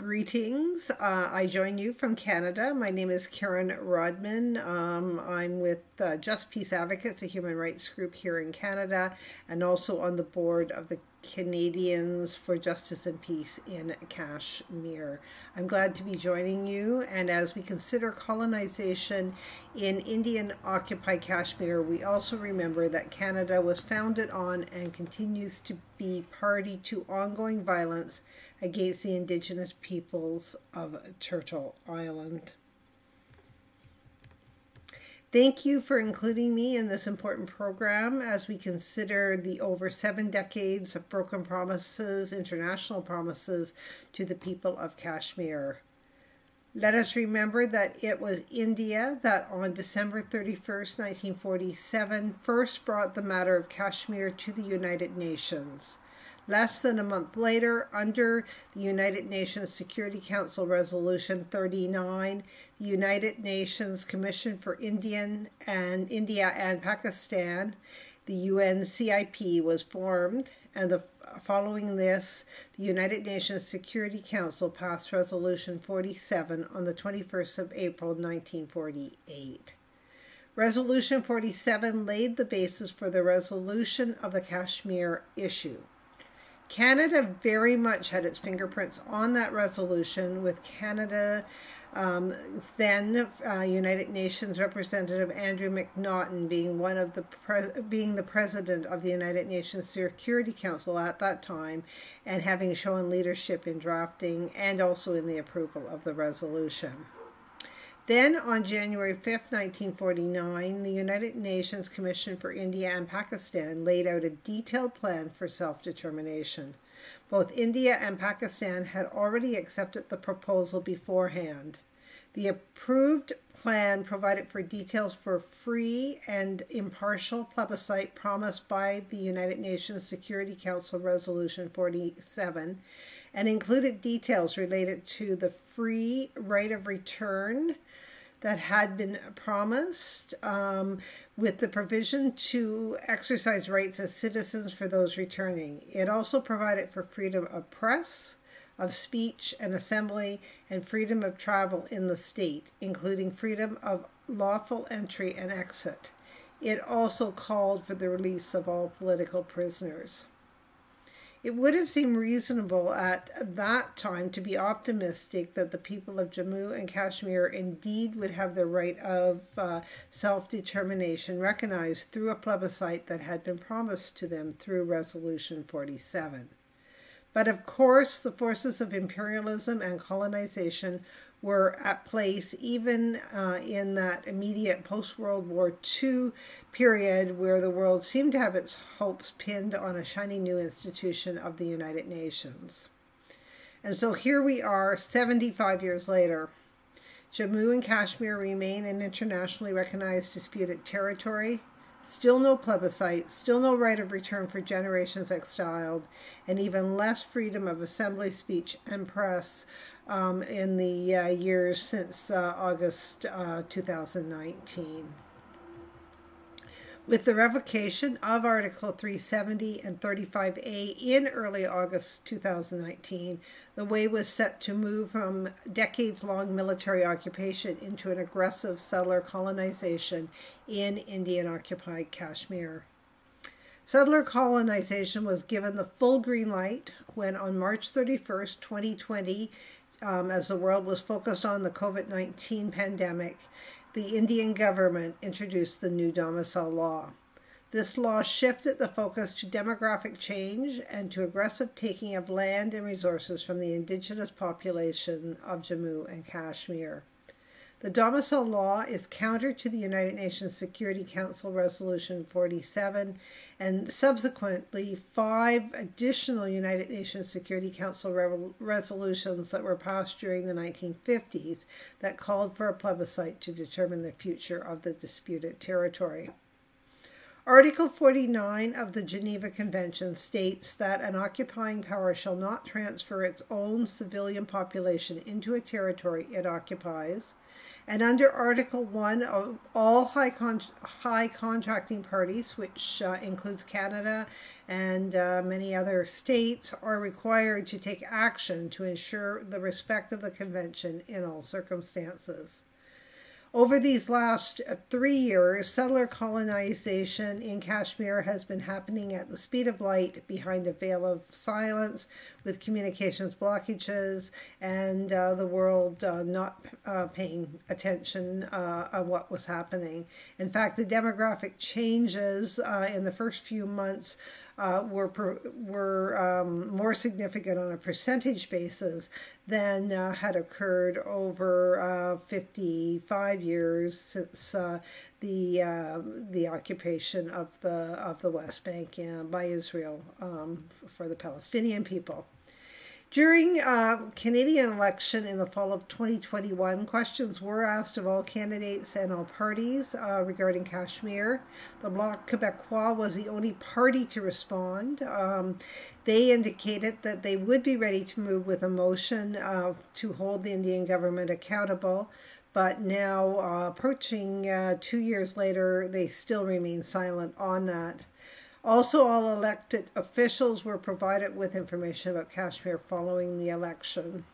Greetings. Uh, I join you from Canada. My name is Karen Rodman. Um, I'm with uh, Just Peace Advocates, a human rights group here in Canada, and also on the board of the Canadians for Justice and Peace in Kashmir. I'm glad to be joining you, and as we consider colonization in Indian occupied Kashmir, we also remember that Canada was founded on and continues to be party to ongoing violence against the Indigenous peoples of Turtle Island. Thank you for including me in this important program as we consider the over seven decades of broken promises, international promises to the people of Kashmir. Let us remember that it was India that on December 31st, 1947, first brought the matter of Kashmir to the United Nations. Less than a month later, under the United Nations Security Council Resolution 39, the United Nations Commission for Indian and India and Pakistan, the UNCIP, was formed, and the, following this, the United Nations Security Council passed Resolution 47 on the 21st of April 1948. Resolution 47 laid the basis for the resolution of the Kashmir issue. Canada very much had its fingerprints on that resolution, with Canada, um, then uh, United Nations representative Andrew McNaughton being one of the being the president of the United Nations Security Council at that time, and having shown leadership in drafting and also in the approval of the resolution. Then, on January 5, 1949, the United Nations Commission for India and Pakistan laid out a detailed plan for self determination. Both India and Pakistan had already accepted the proposal beforehand. The approved plan provided for details for free and impartial plebiscite promised by the United Nations Security Council Resolution 47 and included details related to the free right of return that had been promised um, with the provision to exercise rights as citizens for those returning. It also provided for freedom of press, of speech and assembly, and freedom of travel in the state, including freedom of lawful entry and exit. It also called for the release of all political prisoners. It would have seemed reasonable at that time to be optimistic that the people of Jammu and Kashmir indeed would have their right of uh, self determination recognized through a plebiscite that had been promised to them through Resolution 47. But of course, the forces of imperialism and colonization were at place even uh, in that immediate post World War II period where the world seemed to have its hopes pinned on a shiny new institution of the United Nations. And so here we are 75 years later. Jammu and Kashmir remain an internationally recognized disputed territory. Still no plebiscite, still no right of return for generations exiled, and even less freedom of assembly, speech, and press um, in the uh, years since uh, August uh, 2019. With the revocation of Article 370 and 35A in early August 2019, the way was set to move from decades long military occupation into an aggressive settler colonization in Indian occupied Kashmir. Settler colonization was given the full green light when, on March 31st, 2020, um, as the world was focused on the COVID 19 pandemic, the Indian government introduced the new domicile law. This law shifted the focus to demographic change and to aggressive taking of land and resources from the indigenous population of Jammu and Kashmir. The domicile law is counter to the United Nations Security Council Resolution 47 and subsequently five additional United Nations Security Council re resolutions that were passed during the 1950s that called for a plebiscite to determine the future of the disputed territory. Article 49 of the Geneva Convention states that an occupying power shall not transfer its own civilian population into a territory it occupies And under Article 1, of all high, con high contracting parties, which uh, includes Canada and uh, many other states, are required to take action to ensure the respect of the Convention in all circumstances. Over these last uh, three years, settler colonization in Kashmir has been happening at the speed of light behind a veil of silence, with communications blockages and uh, the world uh, not uh, paying attention uh, on what was happening. In fact, the demographic changes uh, in the first few months uh, were were um, more significant on a percentage basis than uh, had occurred over uh, 55 years since uh, the um, the occupation of the of the West Bank by Israel um, for the Palestinian people. During uh, Canadian election in the fall of 2021, questions were asked of all candidates and all parties uh, regarding Kashmir. The Bloc Québécois was the only party to respond. Um, they indicated that they would be ready to move with a motion uh, to hold the Indian government accountable, but now, uh, approaching uh, two years later, they still remain silent on that. Also, all elected officials were provided with information about Kashmir following the election.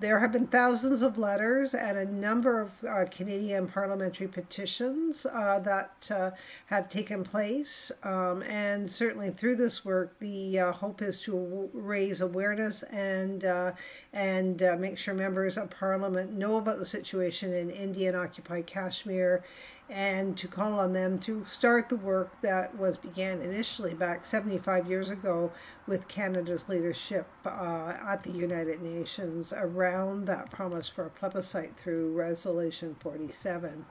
There have been thousands of letters and a number of uh, Canadian parliamentary petitions uh, that uh, have taken place. Um, and certainly through this work, the uh, hope is to raise awareness and, uh, and uh, make sure members of parliament know about the situation in Indian occupied Kashmir and to call on them to start the work that was began initially back 75 years ago with Canada's leadership uh, at the United Nations around that promise for a plebiscite through Resolution 47.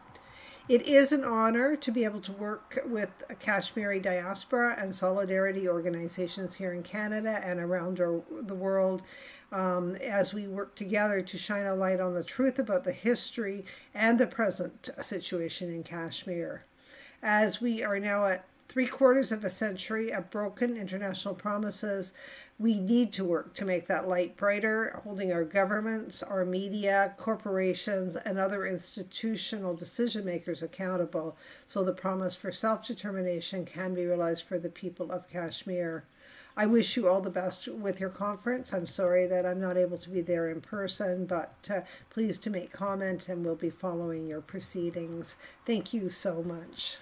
It is an honor to be able to work with Kashmiri diaspora and solidarity organizations here in Canada and around the world um, as we work together to shine a light on the truth about the history and the present situation in Kashmir. As we are now at three quarters of a century of broken international promises, we need to work to make that light brighter, holding our governments, our media, corporations, and other institutional decision makers accountable so the promise for self determination can be realized for the people of Kashmir. I wish you all the best with your conference. I'm sorry that I'm not able to be there in person, but uh, please to make comment and we'll be following your proceedings. Thank you so much.